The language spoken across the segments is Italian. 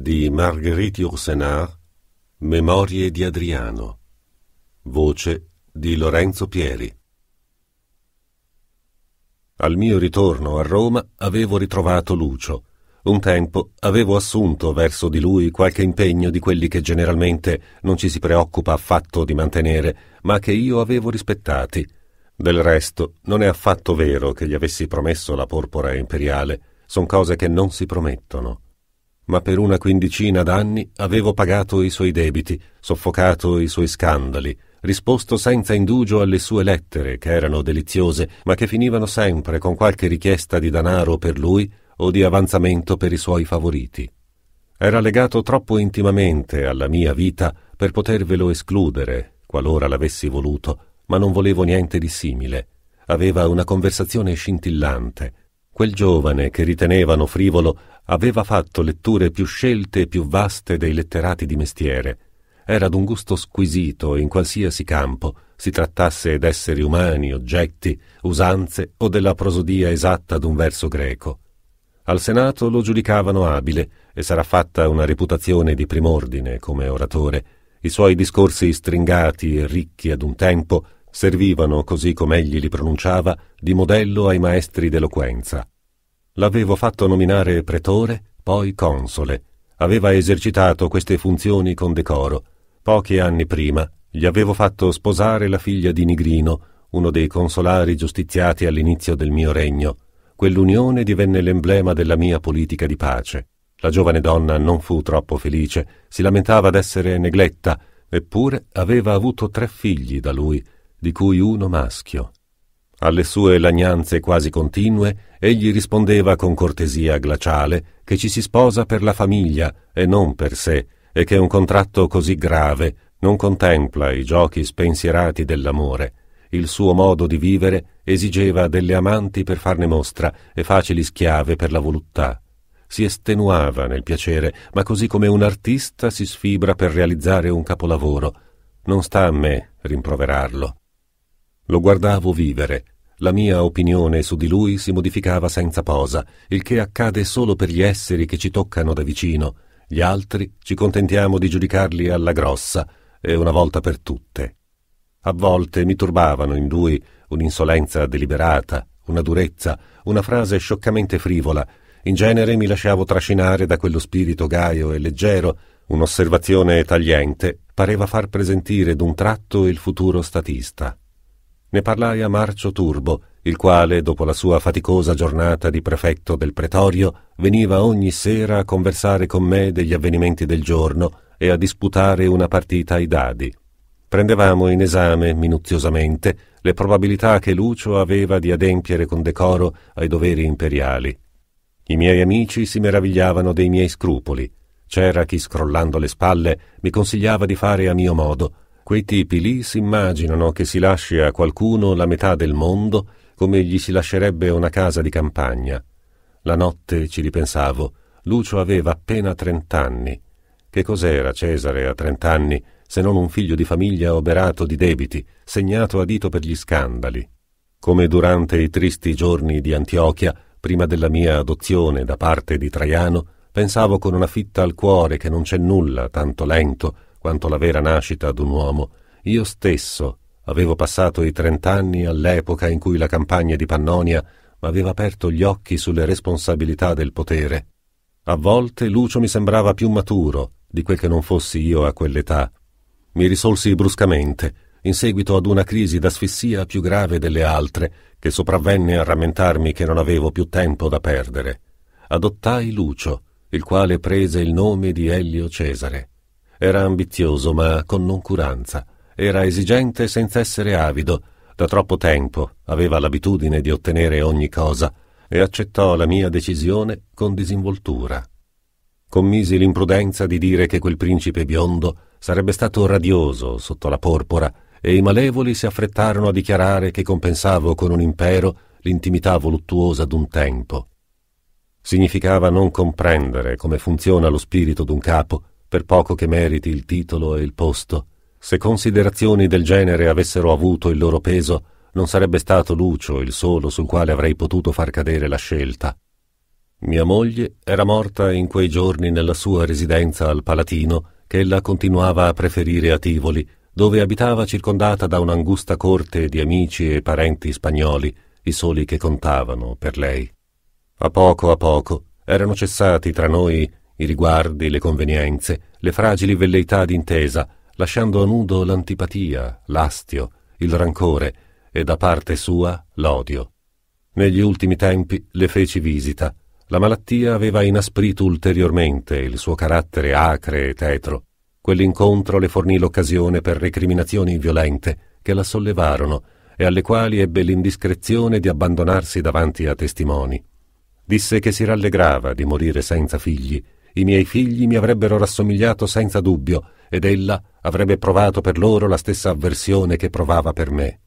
di Marguerite Yourcenar Memorie di Adriano Voce di Lorenzo Pieri Al mio ritorno a Roma avevo ritrovato Lucio. Un tempo avevo assunto verso di lui qualche impegno di quelli che generalmente non ci si preoccupa affatto di mantenere, ma che io avevo rispettati. Del resto, non è affatto vero che gli avessi promesso la porpora imperiale, son cose che non si promettono ma per una quindicina d'anni avevo pagato i suoi debiti, soffocato i suoi scandali, risposto senza indugio alle sue lettere, che erano deliziose, ma che finivano sempre con qualche richiesta di danaro per lui o di avanzamento per i suoi favoriti. Era legato troppo intimamente alla mia vita per potervelo escludere, qualora l'avessi voluto, ma non volevo niente di simile. Aveva una conversazione scintillante, Quel giovane che ritenevano frivolo aveva fatto letture più scelte e più vaste dei letterati di mestiere. Era d'un gusto squisito in qualsiasi campo, si trattasse d'esseri umani, oggetti, usanze o della prosodia esatta d'un verso greco. Al Senato lo giudicavano abile e sarà fatta una reputazione di prim'ordine come oratore. I suoi discorsi stringati e ricchi ad un tempo servivano, così come egli li pronunciava, di modello ai maestri d'eloquenza. L'avevo fatto nominare pretore, poi console. Aveva esercitato queste funzioni con decoro. Pochi anni prima gli avevo fatto sposare la figlia di Nigrino, uno dei consolari giustiziati all'inizio del mio regno. Quell'unione divenne l'emblema della mia politica di pace. La giovane donna non fu troppo felice, si lamentava d'essere negletta, eppure aveva avuto tre figli da lui, di cui uno maschio. Alle sue lagnanze quasi continue egli rispondeva con cortesia glaciale che ci si sposa per la famiglia e non per sé, e che un contratto così grave non contempla i giochi spensierati dell'amore. Il suo modo di vivere esigeva delle amanti per farne mostra e facili schiave per la voluttà. Si estenuava nel piacere, ma così come un artista si sfibra per realizzare un capolavoro. Non sta a me rimproverarlo. Lo guardavo vivere. La mia opinione su di lui si modificava senza posa, il che accade solo per gli esseri che ci toccano da vicino. Gli altri ci contentiamo di giudicarli alla grossa e una volta per tutte. A volte mi turbavano in lui un'insolenza deliberata, una durezza, una frase scioccamente frivola. In genere mi lasciavo trascinare da quello spirito gaio e leggero. Un'osservazione tagliente pareva far presentire d'un tratto il futuro statista. Ne parlai a Marcio Turbo, il quale, dopo la sua faticosa giornata di prefetto del pretorio, veniva ogni sera a conversare con me degli avvenimenti del giorno e a disputare una partita ai dadi. Prendevamo in esame minuziosamente le probabilità che Lucio aveva di adempiere con decoro ai doveri imperiali. I miei amici si meravigliavano dei miei scrupoli. C'era chi, scrollando le spalle, mi consigliava di fare a mio modo, Quei tipi lì si immaginano che si lasci a qualcuno la metà del mondo come gli si lascerebbe una casa di campagna. La notte ci ripensavo. Lucio aveva appena trent'anni. Che cos'era Cesare a trent'anni se non un figlio di famiglia oberato di debiti, segnato a dito per gli scandali? Come durante i tristi giorni di Antiochia, prima della mia adozione da parte di Traiano, pensavo con una fitta al cuore che non c'è nulla tanto lento quanto la vera nascita d'un uomo, io stesso avevo passato i trent'anni all'epoca in cui la campagna di Pannonia m'aveva aperto gli occhi sulle responsabilità del potere. A volte Lucio mi sembrava più maturo di quel che non fossi io a quell'età. Mi risolsi bruscamente, in seguito ad una crisi d'asfissia più grave delle altre, che sopravvenne a rammentarmi che non avevo più tempo da perdere. Adottai Lucio, il quale prese il nome di Elio Cesare. Era ambizioso, ma con noncuranza. Era esigente senza essere avido. Da troppo tempo aveva l'abitudine di ottenere ogni cosa e accettò la mia decisione con disinvoltura. Commisi l'imprudenza di dire che quel principe biondo sarebbe stato radioso sotto la porpora e i malevoli si affrettarono a dichiarare che compensavo con un impero l'intimità voluttuosa d'un tempo. Significava non comprendere come funziona lo spirito d'un capo per poco che meriti il titolo e il posto. Se considerazioni del genere avessero avuto il loro peso, non sarebbe stato Lucio il solo sul quale avrei potuto far cadere la scelta. Mia moglie era morta in quei giorni nella sua residenza al Palatino, che ella continuava a preferire a Tivoli, dove abitava circondata da un'angusta corte di amici e parenti spagnoli, i soli che contavano per lei. A poco a poco erano cessati tra noi i riguardi, le convenienze, le fragili velleità d'intesa, lasciando a nudo l'antipatia, l'astio, il rancore e da parte sua l'odio. Negli ultimi tempi le feci visita. La malattia aveva inasprito ulteriormente il suo carattere acre e tetro. Quell'incontro le fornì l'occasione per recriminazioni violente che la sollevarono e alle quali ebbe l'indiscrezione di abbandonarsi davanti a testimoni. Disse che si rallegrava di morire senza figli. I miei figli mi avrebbero rassomigliato senza dubbio ed ella avrebbe provato per loro la stessa avversione che provava per me.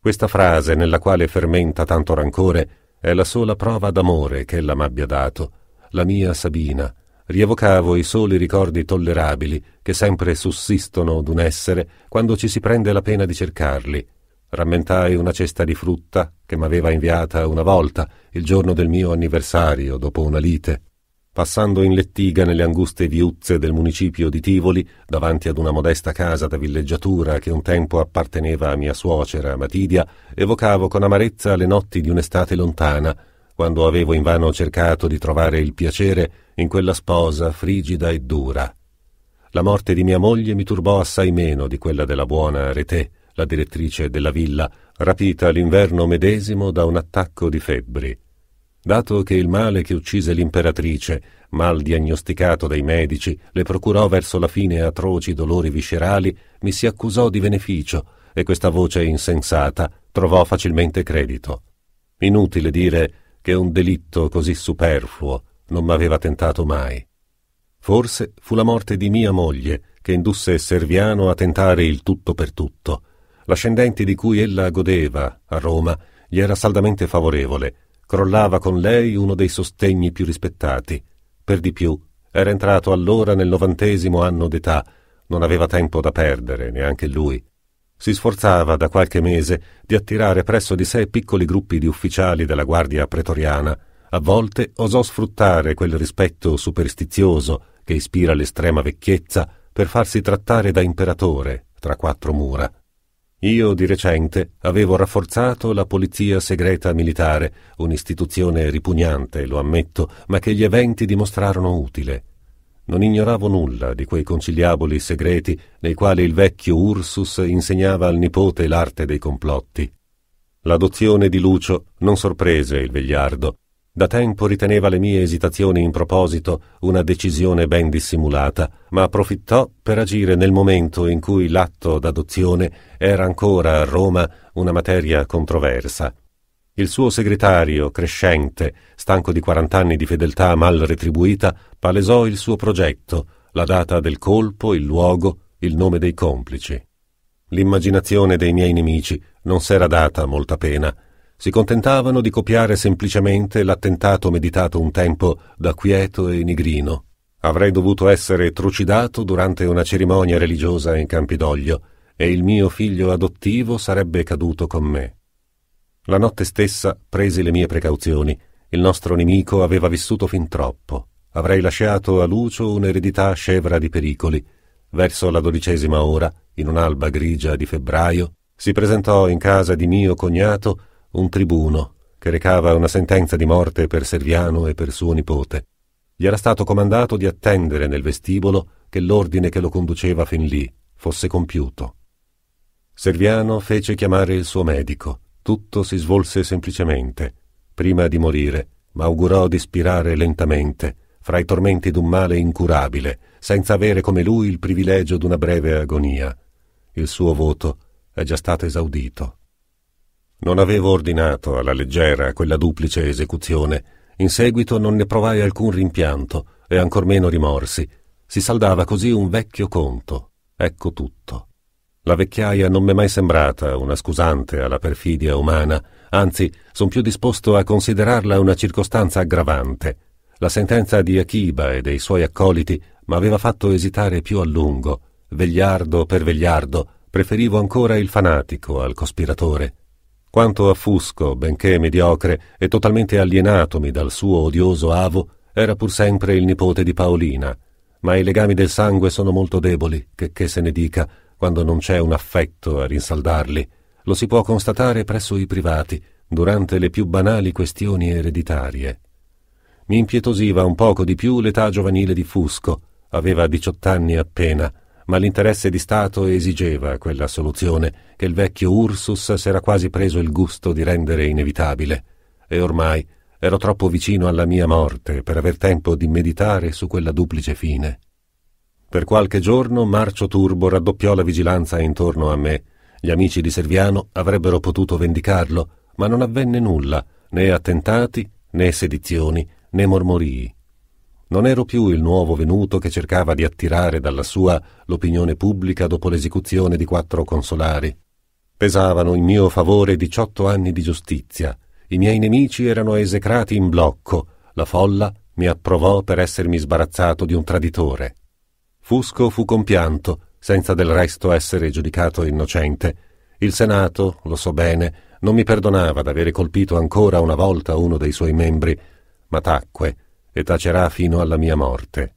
Questa frase, nella quale fermenta tanto rancore, è la sola prova d'amore che ella m'abbia dato. La mia Sabina. Rievocavo i soli ricordi tollerabili che sempre sussistono d'un essere quando ci si prende la pena di cercarli. Rammentai una cesta di frutta che m'aveva inviata una volta, il giorno del mio anniversario, dopo una lite. Passando in lettiga nelle anguste viuzze del municipio di Tivoli, davanti ad una modesta casa da villeggiatura che un tempo apparteneva a mia suocera Matidia, evocavo con amarezza le notti di un'estate lontana, quando avevo invano cercato di trovare il piacere in quella sposa frigida e dura. La morte di mia moglie mi turbò assai meno di quella della buona Retè, la direttrice della villa, rapita l'inverno medesimo da un attacco di febbri. Dato che il male che uccise l'imperatrice, mal diagnosticato dai medici, le procurò verso la fine atroci dolori viscerali, mi si accusò di beneficio e questa voce insensata trovò facilmente credito. Inutile dire che un delitto così superfluo non m'aveva tentato mai. Forse fu la morte di mia moglie che indusse Serviano a tentare il tutto per tutto. L'ascendente di cui ella godeva a Roma gli era saldamente favorevole crollava con lei uno dei sostegni più rispettati. Per di più, era entrato allora nel novantesimo anno d'età, non aveva tempo da perdere, neanche lui. Si sforzava da qualche mese di attirare presso di sé piccoli gruppi di ufficiali della Guardia Pretoriana. A volte osò sfruttare quel rispetto superstizioso che ispira l'estrema vecchiezza per farsi trattare da imperatore tra quattro mura. Io di recente avevo rafforzato la polizia segreta militare, un'istituzione ripugnante, lo ammetto, ma che gli eventi dimostrarono utile. Non ignoravo nulla di quei conciliaboli segreti nei quali il vecchio Ursus insegnava al nipote l'arte dei complotti. L'adozione di Lucio non sorprese il vegliardo. Da tempo riteneva le mie esitazioni in proposito una decisione ben dissimulata, ma approfittò per agire nel momento in cui l'atto d'adozione era ancora a Roma una materia controversa. Il suo segretario, crescente, stanco di quarant'anni di fedeltà mal retribuita, palesò il suo progetto, la data del colpo, il luogo, il nome dei complici. L'immaginazione dei miei nemici non s'era data molta pena, si contentavano di copiare semplicemente l'attentato meditato un tempo da quieto e nigrino. Avrei dovuto essere trucidato durante una cerimonia religiosa in Campidoglio e il mio figlio adottivo sarebbe caduto con me. La notte stessa presi le mie precauzioni. Il nostro nemico aveva vissuto fin troppo. Avrei lasciato a Lucio un'eredità scevra di pericoli. Verso la dodicesima ora, in un'alba grigia di febbraio, si presentò in casa di mio cognato un tribuno che recava una sentenza di morte per Serviano e per suo nipote. Gli era stato comandato di attendere nel vestibolo che l'ordine che lo conduceva fin lì fosse compiuto. Serviano fece chiamare il suo medico. Tutto si svolse semplicemente. Prima di morire, m'augurò di spirare lentamente, fra i tormenti d'un male incurabile, senza avere come lui il privilegio d'una breve agonia. Il suo voto è già stato esaudito. Non avevo ordinato alla leggera quella duplice esecuzione. In seguito non ne provai alcun rimpianto e ancor meno rimorsi. Si saldava così un vecchio conto. Ecco tutto. La vecchiaia non m'è mai sembrata una scusante alla perfidia umana, anzi, son più disposto a considerarla una circostanza aggravante. La sentenza di Akiba e dei suoi accoliti m'aveva fatto esitare più a lungo. Vegliardo per vegliardo, preferivo ancora il fanatico al cospiratore. Quanto a Fusco, benché mediocre e totalmente alienatomi dal suo odioso avo, era pur sempre il nipote di Paolina, ma i legami del sangue sono molto deboli, che, che se ne dica, quando non c'è un affetto a rinsaldarli. Lo si può constatare presso i privati, durante le più banali questioni ereditarie. Mi impietosiva un poco di più l'età giovanile di Fusco, aveva diciott'anni appena, ma l'interesse di Stato esigeva quella soluzione che il vecchio Ursus s'era quasi preso il gusto di rendere inevitabile, e ormai ero troppo vicino alla mia morte per aver tempo di meditare su quella duplice fine. Per qualche giorno Marcio Turbo raddoppiò la vigilanza intorno a me. Gli amici di Serviano avrebbero potuto vendicarlo, ma non avvenne nulla, né attentati, né sedizioni, né mormorii. Non ero più il nuovo venuto che cercava di attirare dalla sua l'opinione pubblica dopo l'esecuzione di quattro consolari. Pesavano in mio favore diciotto anni di giustizia. I miei nemici erano esecrati in blocco. La folla mi approvò per essermi sbarazzato di un traditore. Fusco fu compianto, senza del resto essere giudicato innocente. Il Senato, lo so bene, non mi perdonava d'avere colpito ancora una volta uno dei suoi membri, ma tacque e tacerà fino alla mia morte.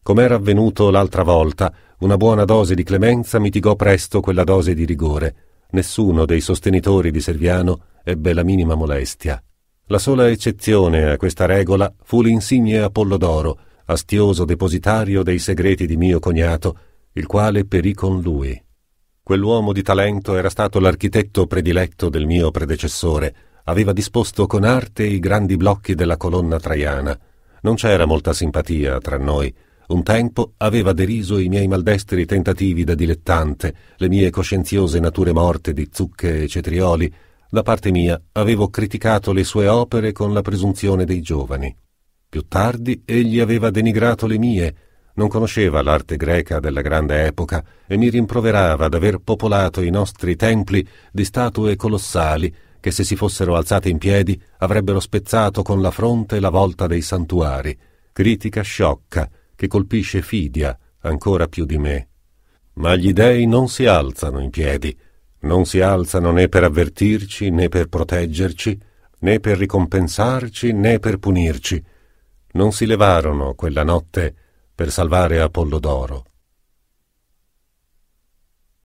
Com'era avvenuto l'altra volta, una buona dose di clemenza mitigò presto quella dose di rigore. Nessuno dei sostenitori di Serviano ebbe la minima molestia. La sola eccezione a questa regola fu l'insigne Apollodoro, astioso depositario dei segreti di mio cognato, il quale perì con lui. Quell'uomo di talento era stato l'architetto prediletto del mio predecessore, aveva disposto con arte i grandi blocchi della colonna traiana, non c'era molta simpatia tra noi. Un tempo aveva deriso i miei maldestri tentativi da dilettante, le mie coscienziose nature morte di zucche e cetrioli. Da parte mia avevo criticato le sue opere con la presunzione dei giovani. Più tardi egli aveva denigrato le mie, non conosceva l'arte greca della grande epoca e mi rimproverava d'aver popolato i nostri templi di statue colossali che se si fossero alzate in piedi avrebbero spezzato con la fronte la volta dei santuari, critica sciocca che colpisce Fidia ancora più di me. Ma gli dei non si alzano in piedi, non si alzano né per avvertirci né per proteggerci, né per ricompensarci né per punirci. Non si levarono quella notte per salvare Apollodoro.